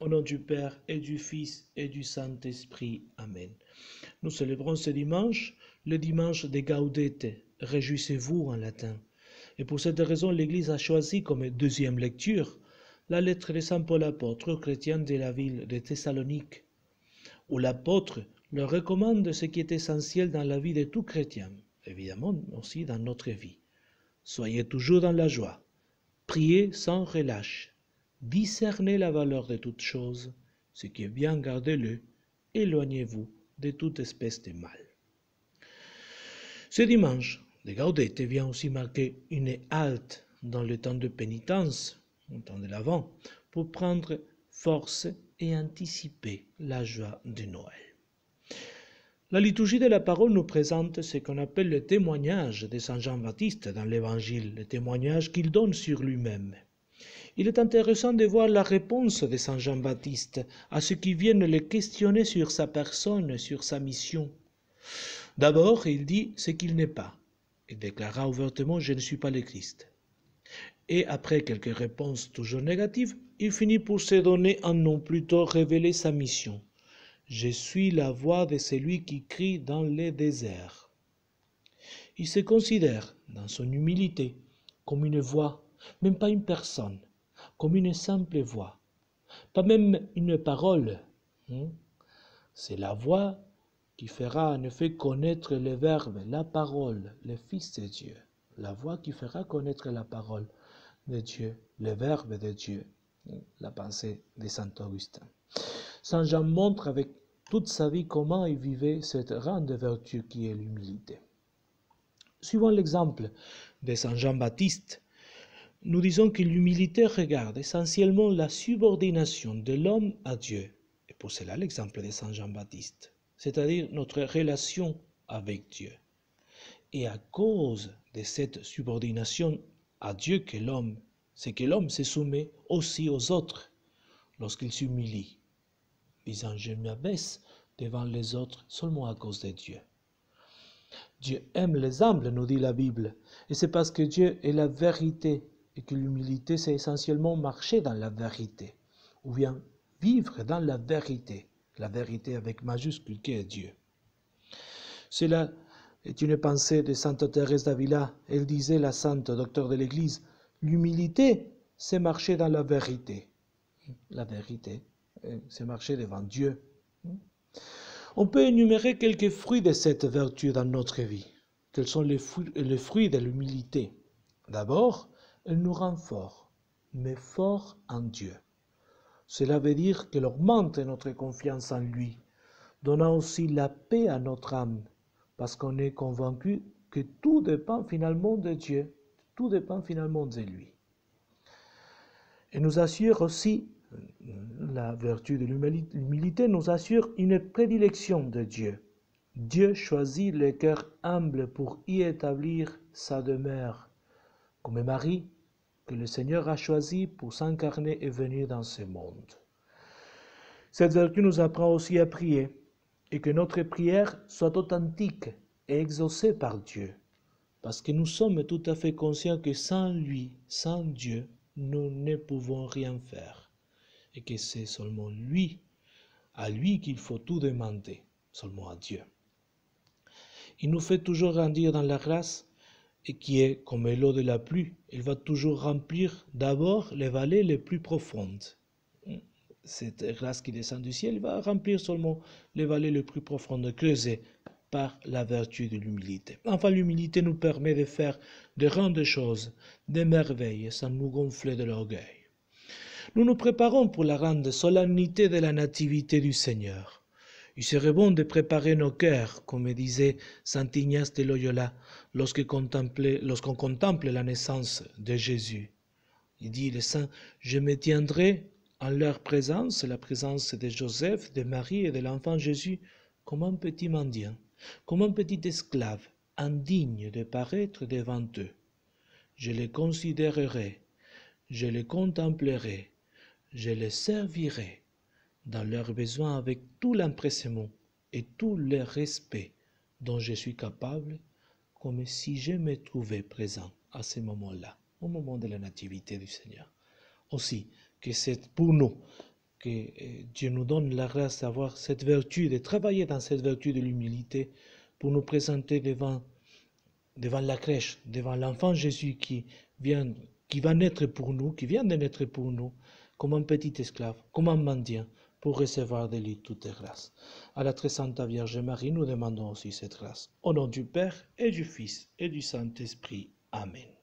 Au nom du Père et du Fils et du Saint-Esprit. Amen. Nous célébrons ce dimanche, le dimanche des Gaudete. Réjouissez-vous en latin. Et pour cette raison, l'Église a choisi comme deuxième lecture la lettre de Saint Paul apôtre aux chrétiens de la ville de Thessalonique, où l'apôtre leur recommande ce qui est essentiel dans la vie de tout chrétien, évidemment aussi dans notre vie. Soyez toujours dans la joie, priez sans relâche, discernez la valeur de toutes choses, ce qui est bien gardez-le, éloignez-vous de toute espèce de mal. Ce dimanche, de Gaudete vient aussi marquer une halte dans le temps de pénitence, au temps de l'Avent, pour prendre force et anticiper la joie de Noël. La liturgie de la parole nous présente ce qu'on appelle le témoignage de Saint Jean-Baptiste dans l'Évangile, le témoignage qu'il donne sur lui-même. Il est intéressant de voir la réponse de Saint Jean-Baptiste à ceux qui viennent le questionner sur sa personne, sur sa mission. D'abord, il dit ce qu'il n'est pas. Il déclara ouvertement Je ne suis pas le Christ. Et après quelques réponses toujours négatives, il finit pour se donner un nom, plutôt révéler sa mission. Je suis la voix de celui qui crie dans les déserts. Il se considère, dans son humilité, comme une voix, même pas une personne, comme une simple voix, pas même une parole. Hein. C'est la voix qui fera en effet connaître le Verbe, la parole, le Fils de Dieu, la voix qui fera connaître la parole de Dieu, le Verbe de Dieu, hein, la pensée de Saint Augustin. Saint Jean montre avec toute sa vie comment il vivait cette grande vertu qui est l'humilité. Suivant l'exemple de Saint Jean-Baptiste, nous disons que l'humilité regarde essentiellement la subordination de l'homme à Dieu. Et pour cela, l'exemple de Saint Jean-Baptiste, c'est-à-dire notre relation avec Dieu. Et à cause de cette subordination à Dieu que l'homme, c'est que l'homme se soumet aussi aux autres lorsqu'il s'humilie disant je m'abaisse devant les autres seulement à cause de Dieu. Dieu aime les humbles, nous dit la Bible, et c'est parce que Dieu est la vérité et que l'humilité, c'est essentiellement marcher dans la vérité, ou bien vivre dans la vérité, la vérité avec majuscule qui est Dieu. Cela est une pensée de Sainte Thérèse d'Avila. Elle disait, la sainte docteur de l'Église, l'humilité, c'est marcher dans la vérité. La vérité, c'est marcher devant Dieu. On peut énumérer quelques fruits de cette vertu dans notre vie. Quels sont les fruits, les fruits de l'humilité? D'abord, elle nous rend forts, mais forts en Dieu. Cela veut dire qu'elle augmente notre confiance en lui, donnant aussi la paix à notre âme, parce qu'on est convaincu que tout dépend finalement de Dieu, tout dépend finalement de lui. Et nous assure aussi la vertu de l'humilité nous assure une prédilection de Dieu. Dieu choisit le cœur humble pour y établir sa demeure, comme Marie, que le Seigneur a choisi pour s'incarner et venir dans ce monde. Cette vertu nous apprend aussi à prier et que notre prière soit authentique et exaucée par Dieu, parce que nous sommes tout à fait conscients que sans lui, sans Dieu, nous ne pouvons rien faire et que c'est seulement lui, à lui qu'il faut tout demander, seulement à Dieu. Il nous fait toujours grandir dans la grâce et qui est comme l'eau de la pluie, il va toujours remplir d'abord les vallées les plus profondes. Cette grâce qui descend du ciel va remplir seulement les vallées les plus profondes, creusées par la vertu de l'humilité. Enfin, l'humilité nous permet de faire de grandes choses, des merveilles, sans nous gonfler de l'orgueil nous nous préparons pour la grande solennité de la nativité du Seigneur. Il serait bon de préparer nos cœurs, comme disait saint Ignace de Loyola lorsqu'on contemple la naissance de Jésus. Il dit, le saint, je me tiendrai en leur présence, la présence de Joseph, de Marie et de l'enfant Jésus, comme un petit mendiant, comme un petit esclave, indigne de paraître devant eux. Je les considérerai, je les contemplerai, je les servirai dans leurs besoins avec tout l'empressement et tout le respect dont je suis capable, comme si je me trouvais présent à ce moment-là, au moment de la nativité du Seigneur. Aussi, que c'est pour nous que euh, Dieu nous donne la grâce d'avoir cette vertu, de travailler dans cette vertu de l'humilité pour nous présenter devant, devant la crèche, devant l'enfant Jésus qui vient, qui va naître pour nous, qui vient de naître pour nous, comme un petit esclave, comme un mendiant, pour recevoir de lui toute grâce. À la très sainte Vierge Marie, nous demandons aussi cette grâce. Au nom du Père et du Fils et du Saint-Esprit. Amen.